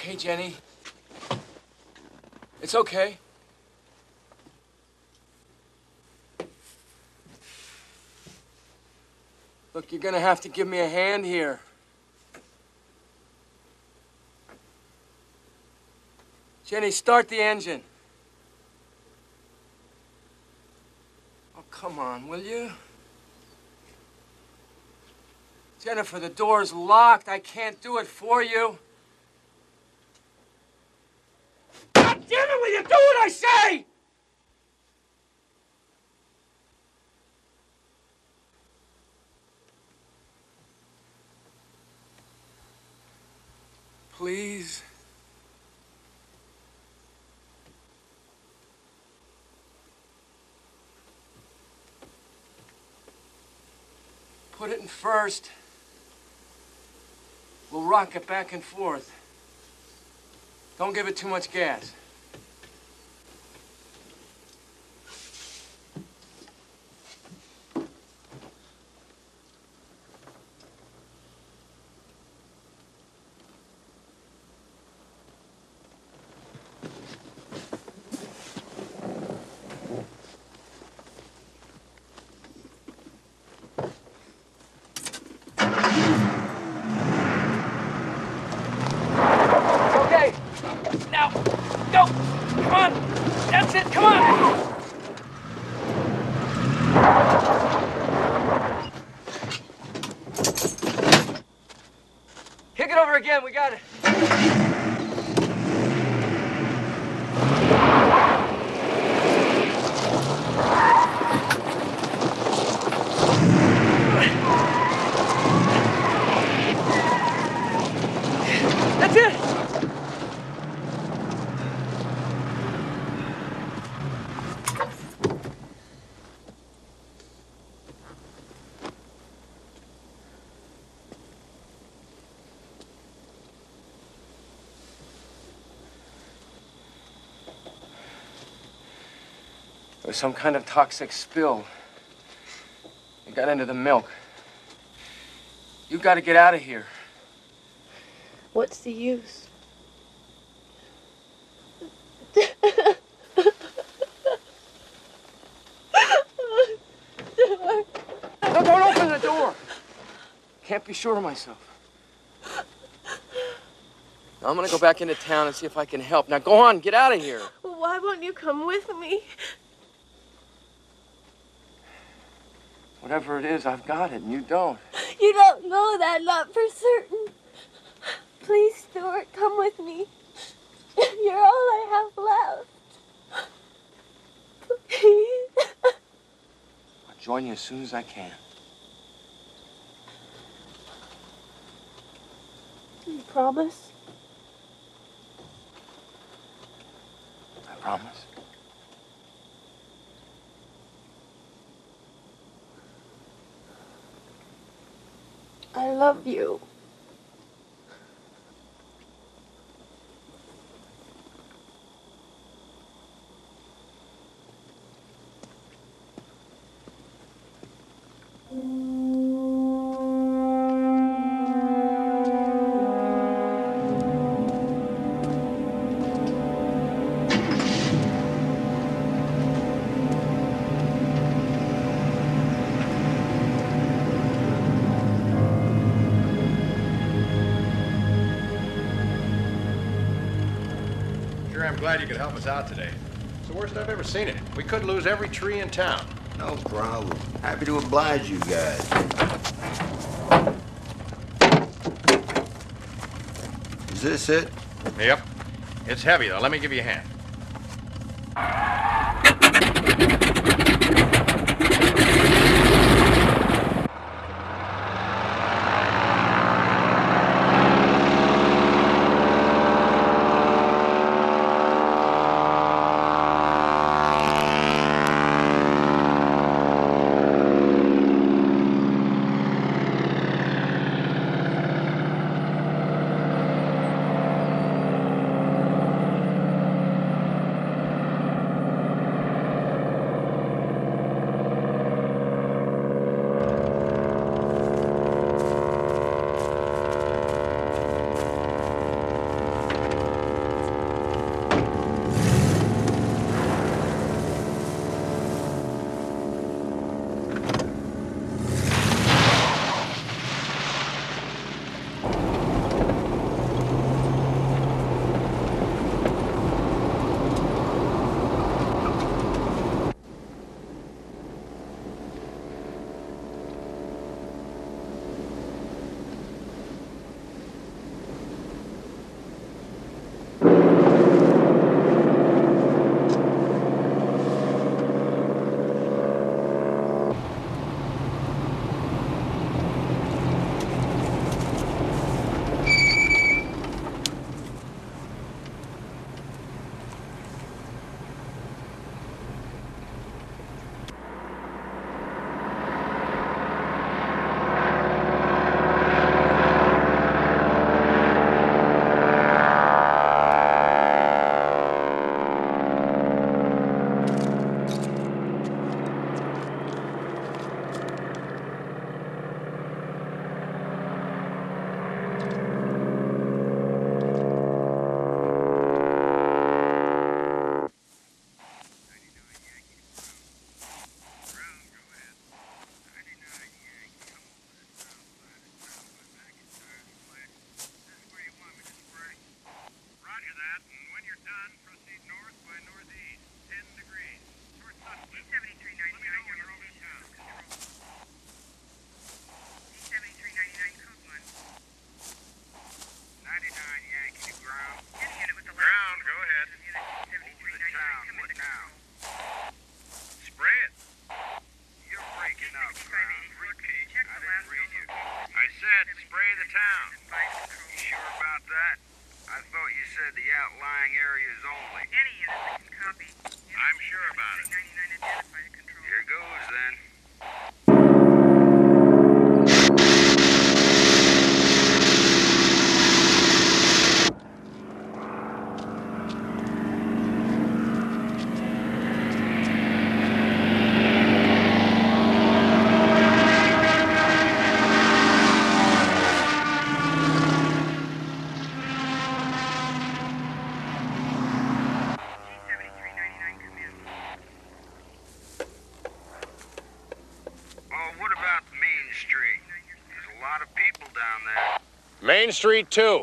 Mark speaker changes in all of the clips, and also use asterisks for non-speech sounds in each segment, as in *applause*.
Speaker 1: okay, Jenny. It's okay. Look, you're gonna have to give me a hand here. Jenny, start the engine. Oh, come on, will you? Jennifer, the door's locked. I can't do it for you. God damn it, will you do what I say? Please. Put it in first. We'll rock it back and forth. Don't give it too much gas. Okay. Now, go. Come on. That's it. Come on. Kick it over again. We got it. That's it. Was some kind of toxic spill. It got into the milk. You've gotta get out of here.
Speaker 2: What's the use?
Speaker 1: No, don't open the door. Can't be sure of myself. Now, I'm gonna go back into town and see if I can help. Now, go on, get out of here.
Speaker 2: Well, Why won't you come with me?
Speaker 1: Whatever it is, I've got it, and you don't. *laughs*
Speaker 2: You don't know that, not for certain. Please, Stuart, come with me. *laughs* You're all I have left. Please. *laughs*
Speaker 1: I'll join you as soon as I can.
Speaker 2: You promise?
Speaker 1: I promise.
Speaker 2: I love you.
Speaker 3: Sure, glad you could help us out today. It's the worst I've ever seen it. We could lose every tree in town.
Speaker 4: No problem. Happy to oblige you guys. Is this it?
Speaker 3: Yep. It's heavy, though. Let me give you a hand.
Speaker 5: Sure about that? I thought you said the outlying areas only. Any unit copy.
Speaker 3: I'm sure about
Speaker 5: it. Here goes then. Main Street 2.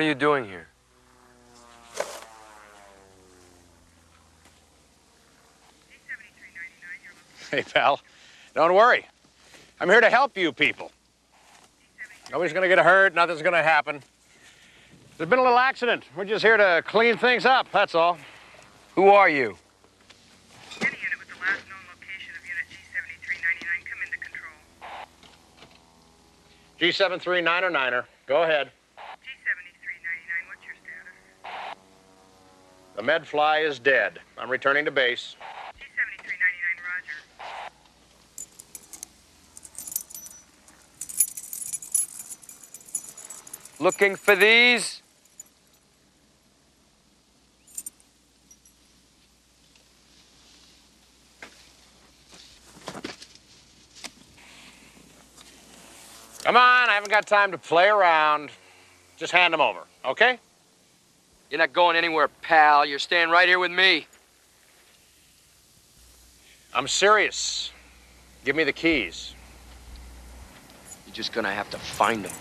Speaker 1: What are you doing here?
Speaker 3: Hey, pal. Don't worry. I'm here to help you people. Nobody's gonna get hurt, nothing's gonna happen. There's been a little accident. We're just here to clean things up, that's all.
Speaker 1: Who are you?
Speaker 5: Any unit with the last known location of Unit G7399 come into control.
Speaker 3: G7399er, go ahead.
Speaker 5: G7399, what's your status?
Speaker 3: The Medfly is dead. I'm returning to base.
Speaker 5: G7399, roger.
Speaker 1: Looking for these?
Speaker 3: Come on, I haven't got time to play around. Just hand them over, okay?
Speaker 1: You're not going anywhere, pal. You're staying right here with me.
Speaker 3: I'm serious. Give me the keys.
Speaker 1: You're just gonna have to find them.